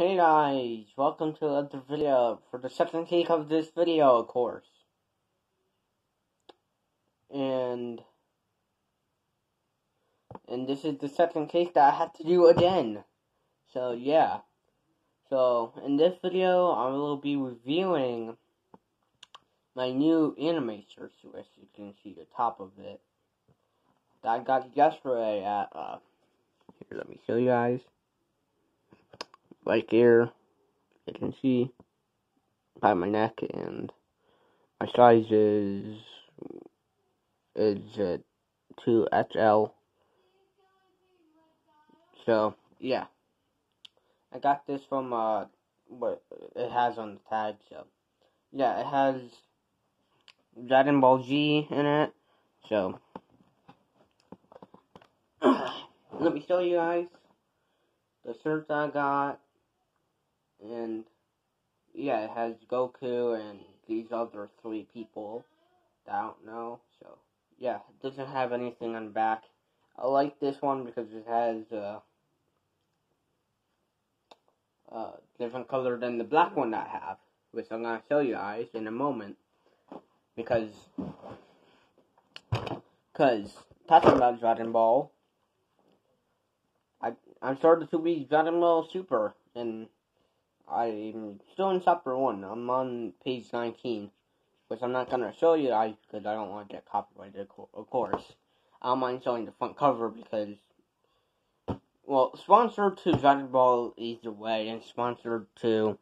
Hey guys, welcome to another video for the second take of this video, of course. And and this is the second case that I have to do again. So yeah. So in this video, I will be reviewing my new anime search as you can see the top of it. That I got yesterday at uh here let me show you guys right there. You can see by my neck and my size is is uh, 2XL. So yeah, I got this from uh what it has on the tag. So yeah, it has Dragon Ball Z in it. So let me show you guys the shirts I got and yeah, it has Goku and these other three people that I don't know. So yeah, it doesn't have anything on the back. I like this one because it has uh, uh, different color than the black one that I have, which I'm gonna show you guys in a moment. Because, cause talking about Dragon Ball, I I'm started to be Dragon Ball Super and I'm still in chapter 1. I'm on page 19, which I'm not going to show you guys because I don't want to get copyrighted, of course. I don't mind showing the front cover because, well, sponsored to Dragon Ball either way, and sponsored to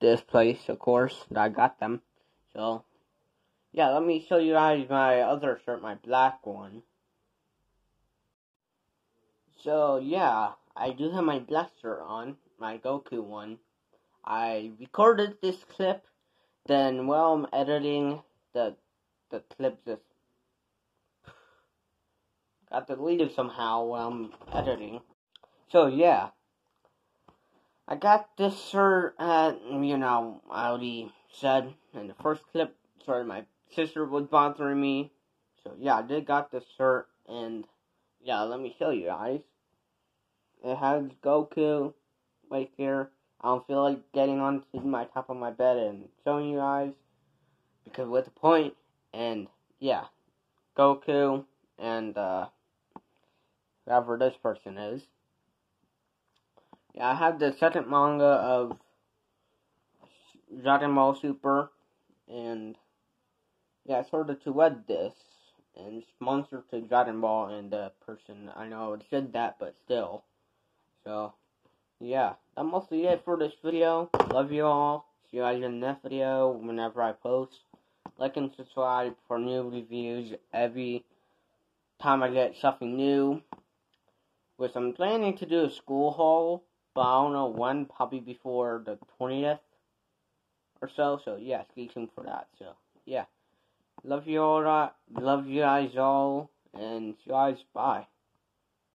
this place, of course, I got them. So, yeah, let me show you guys my other shirt, my black one. So, yeah, I do have my black shirt on my Goku one. I recorded this clip, then while I'm editing, the the clip just got deleted somehow while I'm editing. So yeah, I got this shirt at you know I already said in the first clip. Sorry, my sister was bothering me. So yeah, I did got this shirt and yeah, let me show you guys. It has Goku right here. I don't feel like getting onto my top of my bed and showing you guys because what's the point? And yeah, Goku and uh, whoever this person is. Yeah, I have the second manga of Dragon Ball Super, and yeah, I started to read this, and it's Monster to Dragon Ball, and the person I know said that, but still, so yeah, that that's mostly it for this video. Love you all. See you guys in the next video whenever I post. Like and subscribe for new reviews every time I get something new. Which I'm planning to do a school haul, but I don't know when, probably before the 20th or so. So yeah, stay tuned for that. So yeah, love you all. Love you guys all, and see you guys. Bye.